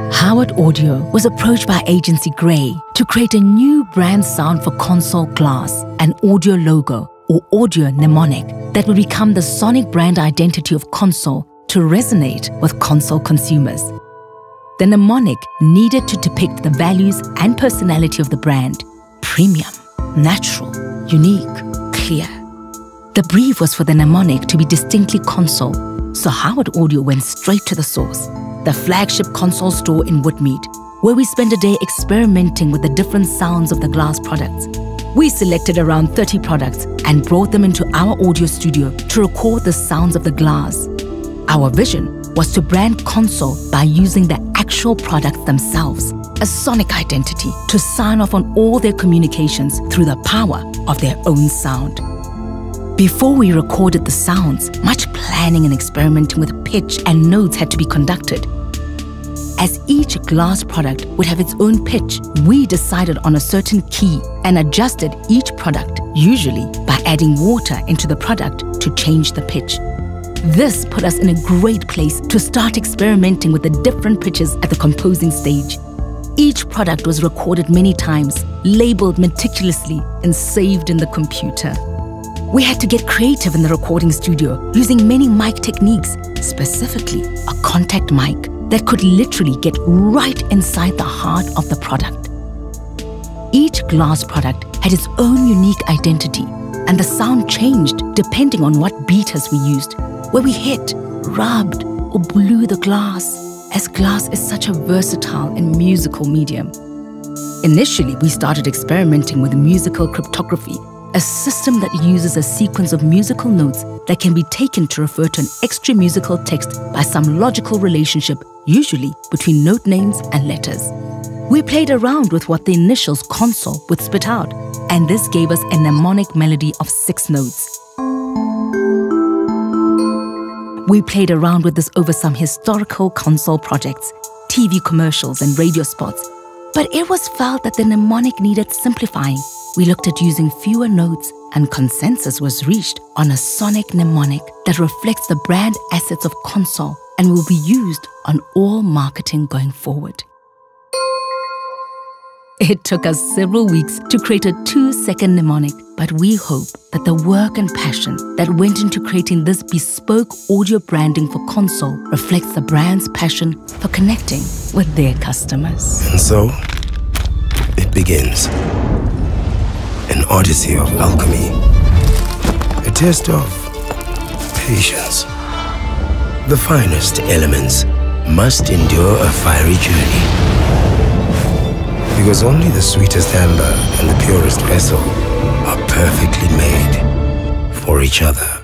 Howard Audio was approached by agency Grey to create a new brand sound for Consol glass, an audio logo or audio mnemonic that would become the sonic brand identity of Consol to resonate with Consol consumers. The mnemonic needed to depict the values and personality of the brand premium, natural, unique, clear. The brief was for the mnemonic to be distinctly Consol, so Howard Audio went straight to the source the flagship Consol store in Woodmead, where we spent a day experimenting with the different sounds of the glass products. We selected around 30 products and brought them into our audio studio to record the sounds of the glass. Our vision was to brand Consol by using the actual products themselves, a sonic identity to sign off on all their communications through the power of their own sound. Before we recorded the sounds, much planning and experimenting with pitch and notes had to be conducted. As each glass product would have its own pitch, we decided on a certain key and adjusted each product, usually by adding water into the product to change the pitch. This put us in a great place to start experimenting with the different pitches at the composing stage. Each product was recorded many times, labeled meticulously, and saved in the computer. We had to get creative in the recording studio using many mic techniques, specifically a contact mic that could literally get right inside the heart of the product. Each glass product had its own unique identity, and the sound changed depending on what beaters we used, where we hit, rubbed, or blew the glass, as glass is such a versatile and musical medium. Initially, we started experimenting with musical cryptography a system that uses a sequence of musical notes that can be taken to refer to an extra musical text by some logical relationship, usually between note names and letters. We played around with what the initials Consol would spit out, and this gave us a mnemonic melody of six notes. We played around with this over some historical Consol projects, TV commercials, and radio spots, but it was felt that the mnemonic needed simplifying we looked at using fewer notes and consensus was reached on a sonic mnemonic that reflects the brand assets of Consol and will be used on all marketing going forward. It took us several weeks to create a two second mnemonic, but we hope that the work and passion that went into creating this bespoke audio branding for Consol reflects the brand's passion for connecting with their customers. And so, it begins an odyssey of alchemy, a test of patience. The finest elements must endure a fiery journey. Because only the sweetest amber and the purest vessel are perfectly made for each other.